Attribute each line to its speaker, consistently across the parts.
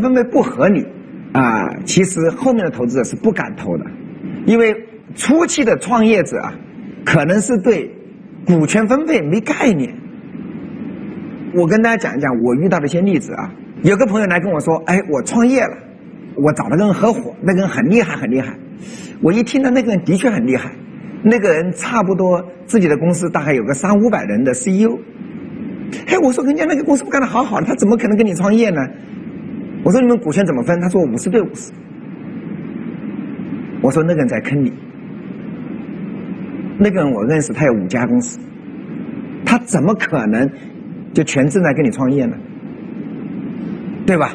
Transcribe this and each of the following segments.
Speaker 1: 分配不合理啊，其实后面的投资者是不敢投的，因为初期的创业者啊，可能是对股权分配没概念。我跟大家讲一讲我遇到的一些例子啊，有个朋友来跟我说，哎，我创业了，我找了个人合伙，那个人很厉害，很厉害。我一听到那个人的确很厉害，那个人差不多自己的公司大概有个三五百人的 CEO。哎，我说人家那个公司不干得好好的，他怎么可能跟你创业呢？我说你们股权怎么分？他说五十对五十。我说那个人在坑你。那个人我认识，他有五家公司，他怎么可能？就全正在跟你创业呢，对吧？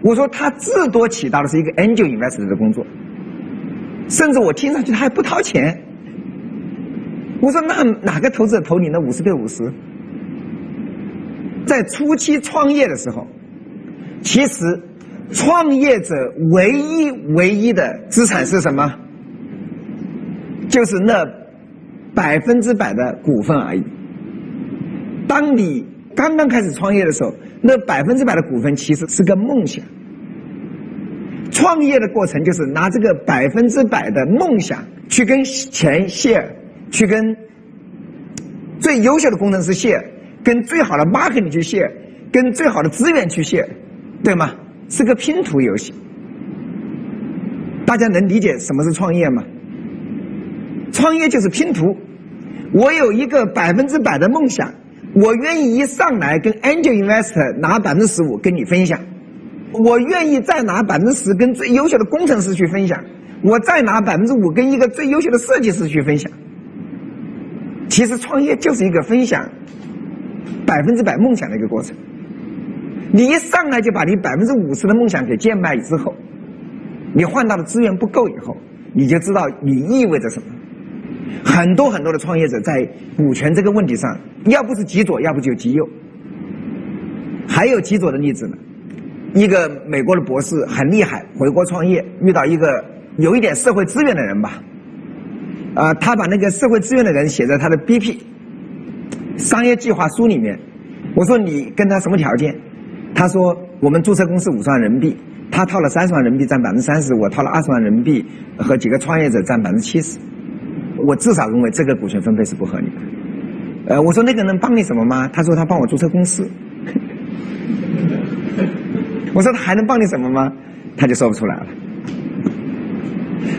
Speaker 1: 我说他至多起到的是一个 angel investor 的工作，甚至我听上去他还不掏钱。我说那哪个投资者投你那五十对五十？在初期创业的时候，其实创业者唯一唯一的资产是什么？就是那百分之百的股份而已。当你刚刚开始创业的时候，那百分之百的股份其实是个梦想。创业的过程就是拿这个百分之百的梦想去跟钱谢去跟最优秀的工程师谢跟最好的 marketing 去谢跟最好的资源去谢对吗？是个拼图游戏。大家能理解什么是创业吗？创业就是拼图。我有一个百分之百的梦想。我愿意一上来跟 angel investor 拿百分之十五跟你分享，我愿意再拿百分之十跟最优秀的工程师去分享，我再拿百分之五跟一个最优秀的设计师去分享。其实创业就是一个分享百分之百梦想的一个过程。你一上来就把你百分之五十的梦想给贱卖之后，你换到的资源不够以后，你就知道你意味着什么。很多很多的创业者在股权这个问题上，要不是极左，要不就极右。还有极左的例子呢，一个美国的博士很厉害，回国创业，遇到一个有一点社会资源的人吧，啊，他把那个社会资源的人写在他的 BP 商业计划书里面。我说你跟他什么条件？他说我们注册公司五十万人民币，他套了三十万人民币占百分之三十，我套了二十万人民币和几个创业者占百分之七十。我至少认为这个股权分配是不合理的。呃，我说那个能帮你什么吗？他说他帮我注册公司。我说他还能帮你什么吗？他就说不出来了。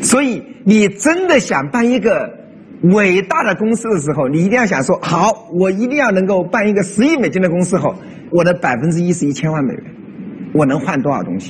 Speaker 1: 所以你真的想办一个伟大的公司的时候，你一定要想说：好，我一定要能够办一个十亿美金的公司后，我的百分之一是一千万美元，我能换多少东西？